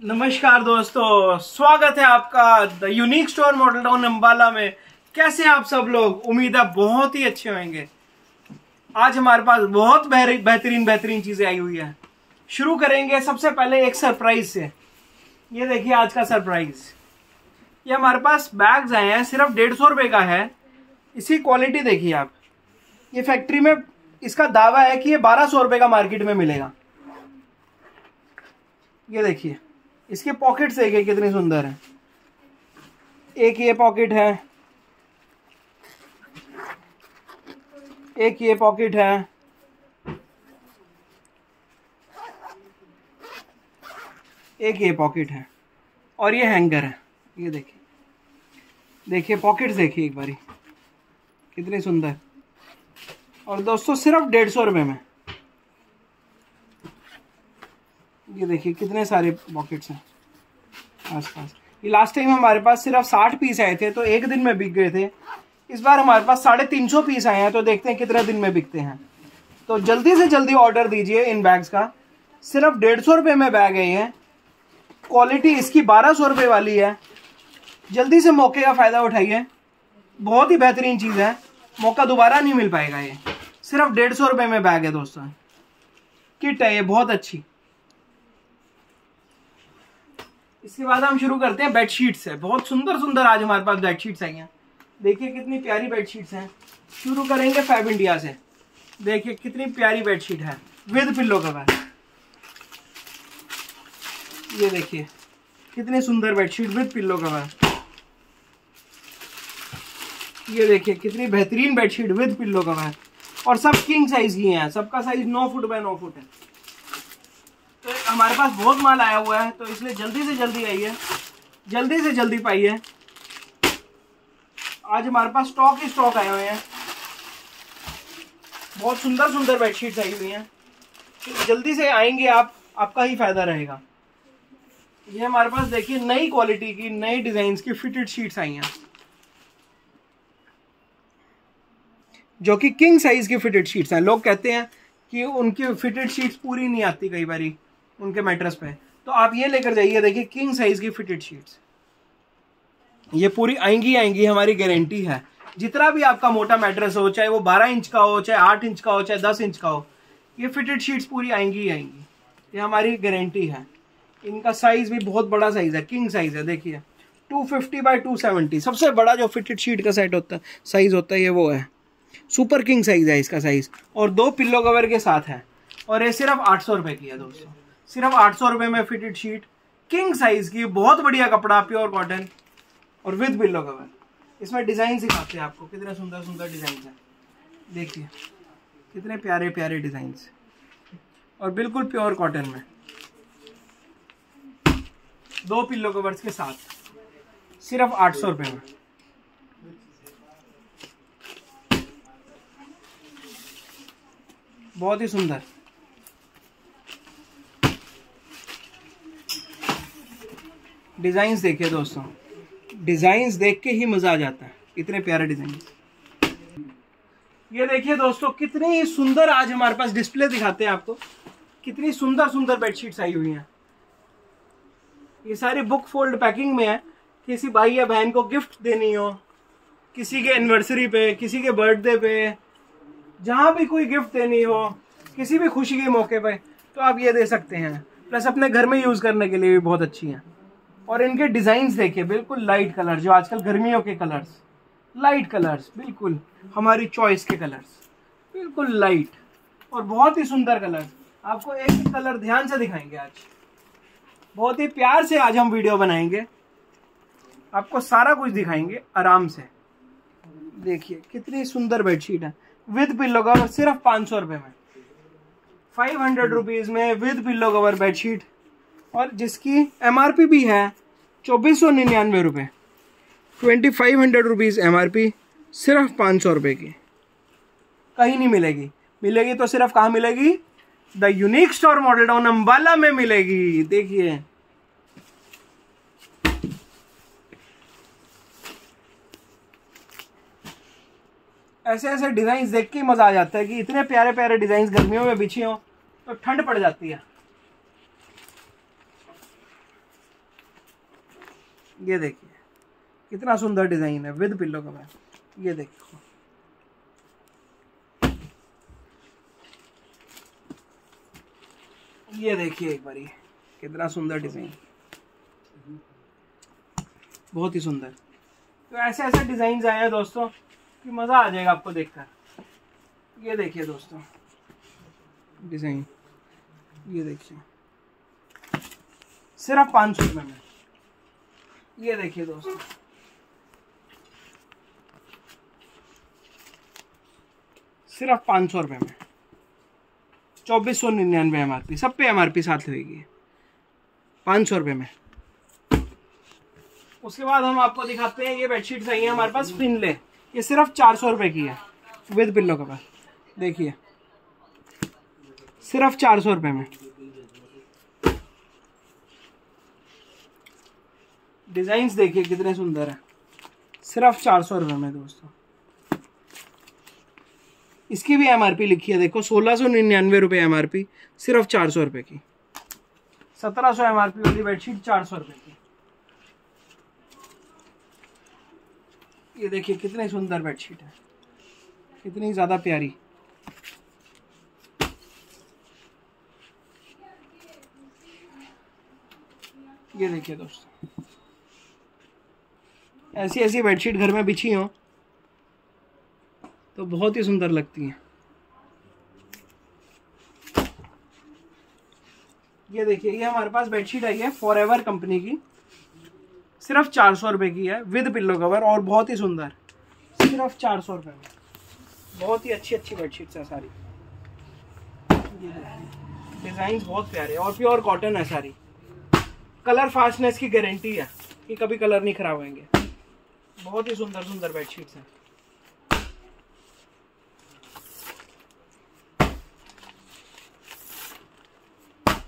नमस्कार दोस्तों, स्वागत है आपका the unique store Model Town Ambala में। कैसे हैं आप सब लोग? उम्मीद है बहुत ही अच्छे होंगे। आज हमारे पास बहुत बेहतरीन बेहतरीन चीज़ें आई हुई है। शुरू करेंगे सबसे पहले एक सरप्राइज़ से। ये देखिए आज का सरप्राइज़ ये हमारे पास बैग्स आए हैं, सिर्फ़ डेढ़ सौ रुपये का है। इसी क्वालिटी देखिए आप। ये फैक्ट्री में इसका दावा है कि ये बारह सौ रुपए का मार्केट में मिलेगा। ये देखिए। इसके पॉकेट्स देखिए कितनी सुंदर है। एक ये पॉकेट है। एक ये पॉकेट है। एक ये पॉकेट है। और ये हैंगर है। ये देखिए। देखिए, पॉकेट्स देखिए एक बारी। कितनी सुंदर। और दोस्तों, सिर्फ़ डेढ़ सौ रुपये में। ये देखिए, कितने सारे पॉकेट्स हैं आसपास। ये लास्ट टाइम हमारे पास सिर्फ़ साठ पीस आए थे तो एक दिन में बिक गए थे। इस बार हमारे पास साढ़े तीन सौ पीस आए हैं तो देखते हैं कितने दिन में बिकते हैं। तो जल्दी से जल्दी ऑर्डर दीजिए इन बैग्स का। सिर्फ़ डेढ़ सौ रुपये में बैग है ये। क्वालिटी इसकी बारह सौ रुपये वाली है। जल्दी से मौके का फ़ायदा उठाइए। बहुत ही बेहतरीन चीज़ है। मौका दोबारा नहीं मिल पाएगा ये। सिर्फ़ डेढ़ सौ रुपये में बैग है दोस्तों। किट है ये, बहुत अच्छी। इसके बाद हम शुरू करते हैं बेडशीट से। बहुत सुंदर सुंदर आज हमारे पास बेडशीट्स आई हैं। देखिए कितनी प्यारी बेडशीट्स हैं। शुरू करेंगे फैब इंडिया से। देखिए कितनी प्यारी बेडशीट है। विद पिल्लो कवर ये देखिए, कितनी सुंदर बेडशीट विद पिल्लो कवर ये देखिए कितनी बेहतरीन बेडशीट विद पिल्लो कवर और सब किंग साइज़ की हैं। सबका साइज़ नौ फुट बाय नौ फुट है। हमारे पास बहुत माल आया हुआ है तो इसलिए जल्दी से जल्दी आइए। जल्दी से जल्दी पाइए। आज हमारे पास स्टॉक ही स्टॉक आए हुए हैं। बहुत सुंदर सुंदर बेडशीट्स आई हुई हैं। तो जल्दी से आएँगे आप, आपका ही फ़ायदा रहेगा। ये हमारे पास देखिए, नई क्वालिटी की, नई डिज़ाइन की फिटेड शीट्स आई हैं। जो कि किंग साइज़ की फिटेड शीट्स हैं। लोग कहते हैं कि उनकी फिटेड शीट्स पूरी नहीं आती कई बारी। उनके मैट्रेस पे। तो आप ये लेकर जाइए, देखिए किंग साइज़ की फिटेड शीट्स ये पूरी आएँगी आएँगी, हमारी गारंटी है। जितना भी आपका मोटा मैट्रेस हो, चाहे वो 12 इंच का हो, चाहे 8 इंच का हो, चाहे 10 इंच का हो, ये फिटेड शीट्स पूरी आएँगी ही आएँगी। ये हमारी गारंटी है। इनका साइज़ भी बहुत बड़ा साइज़ है किंग साइज़ है, देखिए। 250 फिफ्टी बाई टू सबसे बड़ा जो फिटेड शीट का सेट होता है साइज़ होता है ये वो है। सुपर किंग साइज़ है इसका साइज़ और दो पिल्लो कवर के साथ है। और ये सिर्फ़ आठ सौ रुपए की है, दोस्तों। सिर्फ़ आठ सौ रुपए में फिटेड शीट किंग साइज़ की बहुत बढ़िया कपड़ा प्योर कॉटन और विद पिल्लो कवर इसमें डिज़ाइन सिखाते हैं आपको, कितने सुंदर सुंदर डिज़ाइन है। देखिए, कितने प्यारे प्यारे डिज़ाइन और बिल्कुल प्योर कॉटन में। दो पिल्लो कवर्स के साथ, सिर्फ़ आठ सौ रुपये में। बहुत ही सुंदर। डिज़ाइन देखिए दोस्तों। डिज़ाइन देख के ही मज़ा आ जाता है। इतने प्यारे डिज़ाइन। ये देखिए दोस्तों, कितनी सुंदर आज हमारे पास डिस्प्ले दिखाते हैं आपको। कितनी सुंदर सुंदर बेडशीट्स आई हुई हैं। ये सारी बुक फोल्ड पैकिंग में है। किसी भाई या बहन को गिफ्ट देनी हो, किसी के एनिवर्सरी पे, किसी के बर्थडे पे, जहाँ भी कोई गिफ्ट देनी हो, किसी भी खुशी के मौके पे तो आप ये दे सकते हैं। प्लस अपने घर में यूज़ करने के लिए भी बहुत अच्छी हैं। और इनके डिज़ाइन देखिए, बिल्कुल लाइट कलर जो आजकल गर्मियों के कलर्स लाइट कलर्स बिल्कुल। हमारी चॉइस के कलर्स बिल्कुल लाइट और बहुत ही सुंदर कलर आपको एक ही कलर ध्यान से दिखाएँगे आज। बहुत ही प्यार से आज हम वीडियो बनाएँगे। आपको सारा कुछ दिखाएँगे आराम से। देखिए, कितनी सुंदर बेडशीट है। विद पिल्लो कवर सिर्फ़ पाँच सौ रुपये में। फाइव हंड्रेड रुपीज़ में विद पिल्लो कवर बेडशीट और जिसकी एमआरपी भी है चौबीस सौ निन्यानवे रुपये ट्वेंटी फाइव हंड्रेड रुपीज़ एम सिर्फ़ पाँच सौ रुपये की। कहीं नहीं मिलेगी। मिलेगी तो सिर्फ़ कहाँ मिलेगी? The unique store model town Ambala में मिलेगी। देखिए। ऐसे ऐसे डिज़ाइन देख के मज़ा आ जाता है कि इतने प्यारे प्यारे डिज़ाइन गर्मियों में बिछी हो तो ठंड पड़ जाती है। ये देखिए, कितना सुंदर डिज़ाइन है, विद पिल्लो कवर। ये देखिए। ये देखिए एक बारी, कितना सुंदर डिज़ाइन। बहुत ही सुंदर। तो ऐसे ऐसे डिज़ाइन आए हैं दोस्तों, कि मज़ा आ जाएगा आपको देखकर। ये देखिए दोस्तों, डिज़ाइन। ये देखिए। सिर्फ़ पाँच सौ रुपये में। ये देखिए दोस्तों। सिर्फ़ पाँच सौ रुपये में। चौबीस सौ निन्यानवे एम आर पी सब पे एम आर पी साथ होगी पाँच सौ रुपये में। उसके बाद हम आपको दिखाते हैं, ये बेडशीट सही है हमारे पास फिनले ये सिर्फ़ चार सौ रुपये की है विद पिल्लो कवर देखिए। सिर्फ़ चार सौ रुपये में। डिज़ाइन देखिए कितने सुंदर है। सिर्फ़ चार सौ रुपये में दोस्तों। इसकी भी एमआरपी लिखी है, देखो, सोलह सौ निन्यानवे रुपये एमआरपी सिर्फ़ चार सौ रुपये की। सत्रह सौ एमआरपी वाली बेडशीट चार सौ रुपये की। ये देखिए कितनी सुंदर बेडशीट है। कितनी ज़्यादा प्यारी। ये देखिए दोस्तों। ऐसी ऐसी बेडशीट घर में बिछी हो तो बहुत ही सुंदर लगती हैं। ये देखिए, ये हमारे पास बेडशीट आई है फॉर एवर कंपनी की। सिर्फ़ चार सौ रुपये की है विद पिल्लो कवर और बहुत ही सुंदर। सिर्फ़ चार सौ रुपये में। बहुत ही अच्छी अच्छी बेडशीट्स है सारी। डिज़ाइन बहुत प्यारे और प्योर कॉटन है सारी। कलर फास्टनेस की गारंटी है कि कभी कलर नहीं खराब होंगे बहुत ही सुंदर सुंदर बेडशीट्स हैं।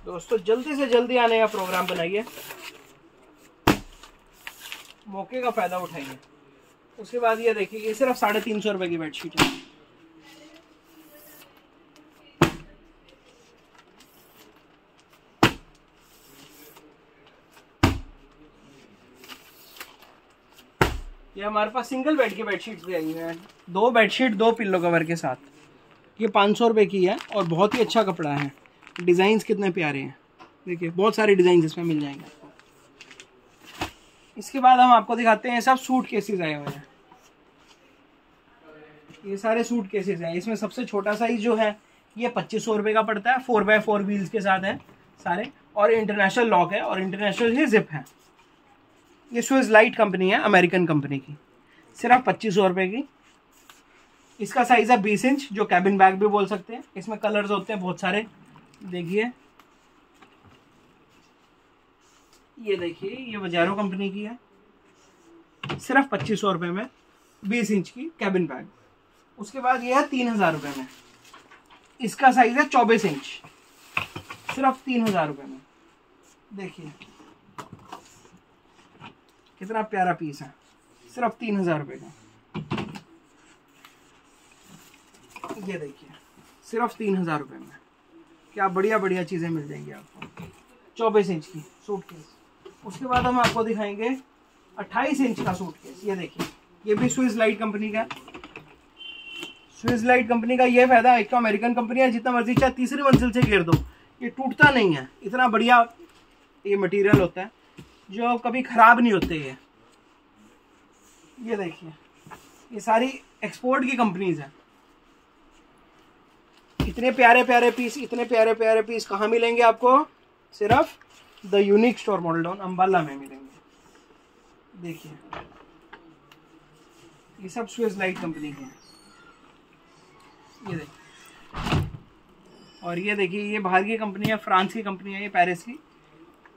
दोस्तों, जल्दी से जल्दी आने का प्रोग्राम बनाइए। मौके का फ़ायदा उठाइए। उसके बाद ये देखिए, ये सिर्फ़ साढ़े तीन सौ रुपए की बेडशीट है। ये हमारे पास सिंगल बेड की बेडशीट भी आई हैं। दो बेडशीट दो पिल्लो कवर के साथ। ये पाँच सौ रुपये की है और बहुत ही अच्छा कपड़ा है। डिज़ाइंस कितने प्यारे हैं। देखिए, बहुत सारे डिज़ाइन इसमें मिल जाएँगे आपको। इसके बाद हम आपको दिखाते हैं सब सूट केसेस आए हुए हैं। ये सारे सूट केसेस हैं। इसमें सबसे छोटा साइज़ जो है, ये पच्चीस सौ रुपये का पड़ता है। फोर बाय फोर व्हील्स के साथ है सारे। और इंटरनेशनल लॉक है और इंटरनेशनल ही जिप है। ये स्विज लाइट कंपनी है अमेरिकन कंपनी की। सिर्फ़ पच्चीस सौ रुपये की। इसका साइज़ है बीस इंच, जो कैबिन बैग भी बोल सकते हैं। इसमें कलर्स होते हैं बहुत सारे। देखिए। ये देखिए, ये बजारो कंपनी की है। सिर्फ़ पच्चीस सौ रुपये में बीस इंच की कैबिन बैग उसके बाद ये है तीन हज़ार रुपये में। इसका साइज़ है चौबीस इंच। सिर्फ़ तीन हज़ार रुपये में। देखिए। कितना प्यारा पीस है। सिर्फ़ तीन हज़ार रुपये का। ये देखिए, सिर्फ़ तीन हज़ार रुपये में। क्या बढ़िया बढ़िया चीज़ें मिल जाएँगी आपको। चौबीस इंच की सूट केस उसके बाद हम आपको दिखाएँगे 28 इंच का सूट केस ये देखिए, ये भी स्विस लाइट कंपनी का। स्विस लाइट कंपनी का ये फ़ायदा, एक तो अमेरिकन कंपनी है, जितना मर्ज़ी चाहे तीसरी मंजिल से घेर दो। ये टूटता नहीं है। इतना बढ़िया ये मटेरियल होता है। जो कभी खराब नहीं होते ये ये देखिए, ये सारी एक्सपोर्ट की कंपनीज़ है। इतने प्यारे प्यारे पीस इतने प्यारे प्यारे पीस कहाँ मिलेंगे आपको? सिर्फ़ the unique store model town Ambala में मिलेंगे। देखिए, ये सब स्विस लाइट कंपनी के हैं। ये देखिए, और ये देखिए, ये बाहर की कंपनी है फ्रांस की कंपनी है, ये पेरिस की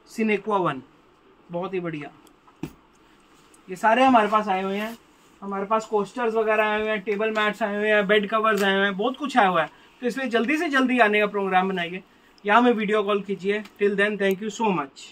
सिनेक्वा वन बहुत ही बढ़िया। ये सारे हमारे पास आए हुए हैं। हमारे पास कोस्टर्स वगैरह आए हुए हैं टेबल मैट्स आए हुए हैं बेड कवर्स आए हुए हैं, बहुत कुछ आया हुआ है। तो इसलिए जल्दी से जल्दी आने का प्रोग्राम बनाइए। या हमें वीडियो कॉल कीजिए। Till then thank you so much